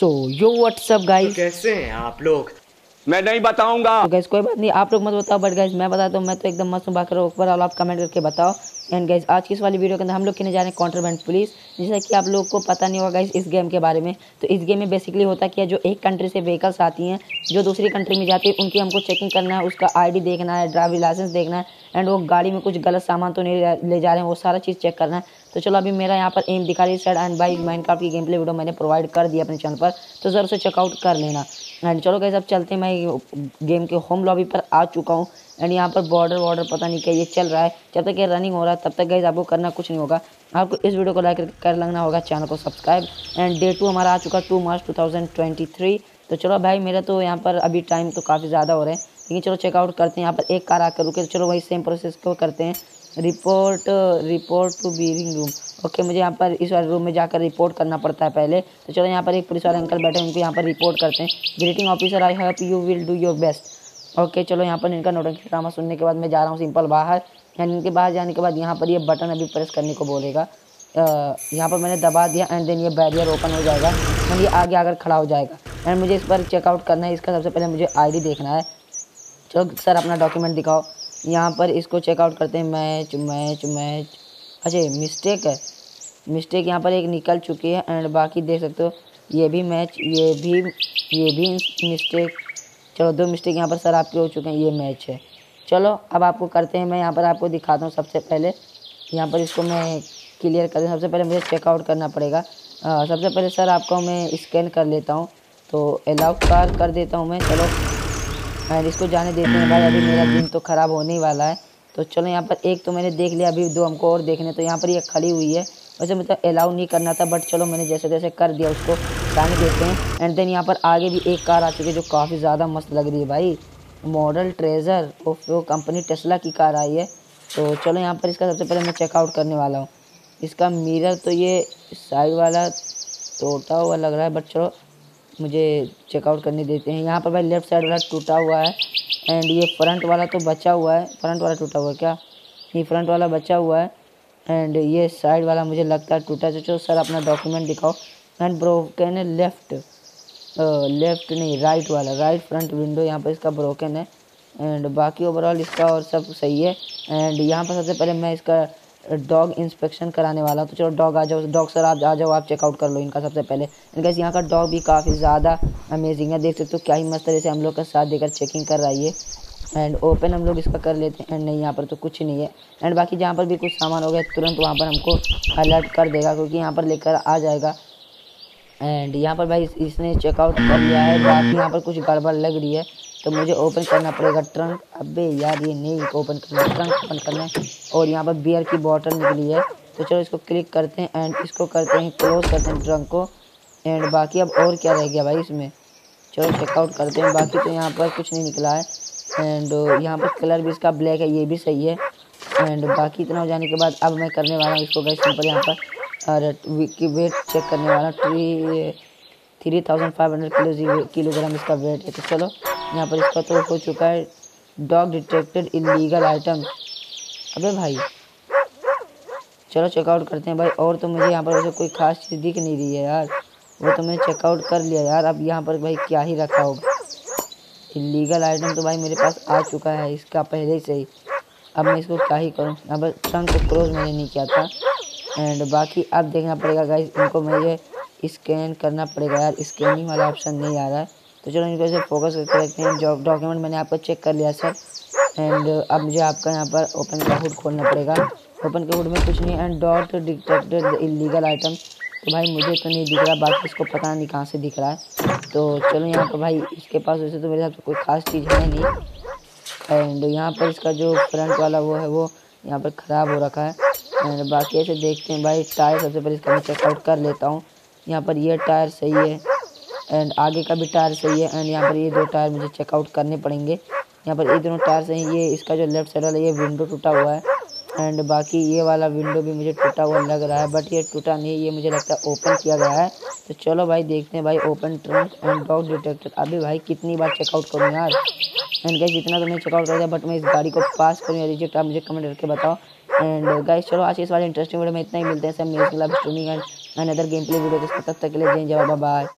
सो यो WhatsApp guys कैसे हैं आप लोग? मैं नहीं बताऊँगा। तो गैस कोई बात नहीं आप लोग मत बताओ बट गैस मैं बताता हूँ मैं तो एकदम मस्त हूँ। बाकी ऊपर आप कमेंट करके बताओ। एंड गैस आज की इस वाली वीडियो के अंदर हम लोग खेलने जा रहे हैं कॉन्ट्रबैंड पुलिस जैसा कि आप लोग को पता नहीं होगा गाइस इस गेम के बारे में। तो इस गेम में बेसिकली होता क्या है जो एक कंट्री से व्हीकल्स आती हैं जो दूसरी कंट्री में जाती है उनकी हमको चेकिंग करना है उसका आईडी देखना है ड्राइविंग लाइसेंस देखना है एंड वो गाड़ी में कुछ गलत सामान तो नहीं ले जा रहे हैं वो सारा चीज़ चेक करना है। तो चलो अभी मेरा यहाँ पर एम दिखा रही है एंड बाई माइनक्राफ्ट की गेम प्ले वीडियो मैंने प्रोवाइड कर दिया अपने चैनल पर तो सर उसे चेकआउट कर लेना। एंड चलो गैस अब चलते हैं, मैं गेम के होम लॉबी पर आ चुका हूँ। एंड यहाँ पर बॉर्डर वॉर्डर पता नहीं क्या ये चल रहा है। जब तक ये रनिंग हो रहा है, तब तक गैस आपको करना कुछ नहीं होगा। आपको इस वीडियो को लाइक कर लगना होगा चैनल को सब्सक्राइब एंड डे टू हमारा आ चुका टू मार्च टू तो चलो भाई, मेरा तो यहाँ पर अभी टाइम तो काफ़ी ज़्यादा हो रहा है। लेकिन चलो चेकआउट करते हैं, यहाँ पर एक कार आकर रुके। तो चलो वही सेम प्रोसेस को करते हैं। Report report to briefing room okay मुझे यहाँ पर इस वाले रूम में जाकर रिपोर्ट करना पड़ता है पहले। तो चलो यहाँ पर एक पुलिस वाले अंकल बैठे हैं, उनको यहाँ पर रिपोर्ट करते हैं। Greeting officer I hope you will do your best okay चलो यहाँ पर इनका नोटिस ड्रामा सुनने के बाद मैं जा रहा हूँ सिंपल बाहर। यानी इनके बाहर जाने के बाद यहाँ पर ये बटन अभी प्रेस करने को बोलेगा। यहाँ पर मैंने दबा दिया एंड देन ये बैरियर ओपन हो जाएगा। एंड ये आगे आकर खड़ा हो जाएगा। एंड मुझे इस पर चेकआउट करना है। इसका सबसे पहले मुझे आईडी देखना है। चलो सर, अपना डॉक्यूमेंट दिखाओ। यहाँ पर इसको चेकआउट करते हैं। Match match match. अच्छा मिस्टेक है। मिस्टेक यहाँ पर एक निकल चुकी है एंड बाकी देख सकते हो ये भी मैच ये भी ये भी मिस्टेक चलो दो मिस्टेक यहाँ पर सर आपके हो चुके हैं ये मैच है। चलो अब आपको करते हैं मैं यहाँ पर आपको दिखाता हूँ सबसे पहले। यहाँ पर इसको मैं क्लियर कर सबसे पहले मुझे चेकआउट करना पड़ेगा। आ, सबसे पहले सर आपको मैं स्कैन कर लेता हूँ। तो अलाउ कार कर देता हूँ मैं चलो। एंड इसको जाने देते हैं भाई अभी मेरा दिन तो ख़राब होने ही वाला है। तो चलो यहाँ पर एक तो मैंने देख लिया, अभी दो हमको और देखने तो यहाँ पर ये खड़ी हुई है। वैसे मतलब अलाउ नहीं करना था बट चलो मैंने जैसे जैसे कर दिया उसको, जाने देते हैं। एंड देन यहाँ पर आगे भी एक कार आ चुकी है जो काफ़ी ज़्यादा मस्त लग रही है भाई। मॉडल ट्रेजर ऑफ़ वो कंपनी टेस्ला की कार आई है। तो चलो यहाँ पर इसका सबसे पहले मैं चेकआउट करने वाला हूँ। इसका मिरर तो ये साइड वाला टूटा हुआ लग रहा है बट चलो मुझे चेकआउट करने देते हैं। यहाँ पर भाई लेफ़्ट साइड वाला टूटा हुआ है एंड ये फ्रंट वाला तो बचा हुआ है। फ्रंट वाला टूटा हुआ है क्या? ये फ्रंट वाला बचा हुआ है एंड ये साइड वाला मुझे लगता है टूटा चलो सर, अपना डॉक्यूमेंट दिखाओ। एंड ब्रोकन है लेफ़्ट लेफ़्ट नहीं राइट वाला। राइट फ्रंट विंडो यहाँ पर इसका ब्रोकन है। एंड बाकी ओवरऑल इसका और सब सही है। एंड यहाँ पर सबसे पहले मैं इसका डॉग इंस्पेक्शन कराने वाला तो चलो डॉग आ जाओ, डॉग सर आप आ जाओ, आप चेकआउट कर लो इनका सबसे पहले। इनका यहाँ का डॉग भी काफ़ी ज़्यादा अमेजिंग है, देख सकते हो क्या ही मस्त तरह से हम लोग का साथ देकर चेकिंग कर रही है एंड ओपन हम लोग इसका कर लेते हैं एंड नहीं, यहाँ पर तो कुछ नहीं है। एंड बाकी जहाँ पर भी कुछ सामान हो गया, तुरंत वहाँ पर हमको अलर्ट कर देगा, क्योंकि यहाँ पर लेकर आ जाएगा। एंड यहाँ पर भाई इसने चेकआउट कर लिया है बाकी यहाँ पर कुछ गड़बड़ लग रही है। तो मुझे ओपन करना पड़ेगा ट्रंक अबे यार, ये नहीं ओपन करना ट्रंक ओपन करना है। और यहाँ पर बियर की बॉटल निकली है। तो चलो इसको क्लिक करते हैं एंड इसको करते हैं क्लोज करते हैं ट्रंक को। एंड बाकी अब और क्या रह गया भाई इसमें? चलो चेकआउट करते हैं। बाकी तो यहाँ पर कुछ नहीं निकला है। एंड यहाँ पर कलर भी इसका ब्लैक है, ये भी सही है। एंड बाकी इतना हो जाने के बाद अब मैं करने वाला हूँ इसको गैस सिंपल यहाँ पर। की वेट चेक करने वाला three three thousand five hundred kilo kilogram इसका वेट है। तो चलो यहाँ पर इसका तो हो चुका है डॉग डिटेक्टेड इलीगल आइटम अबे भाई, चलो चेकआउट करते हैं भाई। और तो मुझे यहाँ पर वैसे कोई खास चीज़ दिख नहीं रही है यार। वो तो मैंने चेकआउट कर लिया यार। अब यहाँ पर भाई क्या ही रखा होगा। इलीगल आइटम तो भाई मेरे पास आ चुका है, इसका पहले से ही। अब मैं इसको क्या ही करूँ? यहाँ पर ट्रंक क्लोज मैंने नहीं किया था। एंड बाकी अब देखना पड़ेगा गाइस इनको मुझे स्कैन करना पड़ेगा यार। स्कैनिंग वाला ऑप्शन नहीं आ रहा है। तो चलो इनको ऐसे फोकस करके रखते हैं। डॉक्यूमेंट मैंने आपको चेक कर लिया सर एंड अब मुझे आपका यहाँ पर ओपन का हुड खोलना पड़ेगा। ओपन के हुड में कुछ नहीं and dot detected illegal item तो भाई मुझे तो नहीं दिख रहा, बाकी इसको पता नहीं कहाँ से दिख रहा है। तो चलो यहाँ पर भाई इसके पास वैसे तो मेरे हिसाब से कोई ख़ास चीज़ है नहीं। एंड यहाँ पर इसका जो फ्रंट वाला वो है, वो यहाँ पर ख़राब हो रखा है। एंड बाकी ऐसे देखते हैं भाई, टायर सबसे पहले इसका मैं चेकआउट कर लेता हूँ। यहाँ पर ये टायर सही है। एंड आगे का भी टायर सही है। एंड यहाँ पर ये दो टायर मुझे चेकआउट करने पड़ेंगे। यहाँ पर ये दोनों टायर सही ये इसका जो लेफ़्ट साइड वाला ये विंडो टूटा हुआ है। एंड बाकी ये वाला विंडो भी मुझे टूटा हुआ लग रहा है। बट ये टूटा नहीं, ये मुझे लगता है ओपन किया गया है। तो चलो भाई देखते हैं भाई open trunk and dog detector अभी भाई कितनी बार चेकआउट करूँ यार? एंड गैस जितना तो मैं चेकआउट कर दिया बट मैं इस गाड़ी को पास करूँ या रिजेक्ट आप मुझे कमेंट करके बताओ। एंड गाइस चलो आज इस वाले इंटरेस्टिंग वीडियो में इतना ही। मिलते हैं सब खिलाफ streaming and another game play video के साथ। तब तक के लिए जय जवाब बाय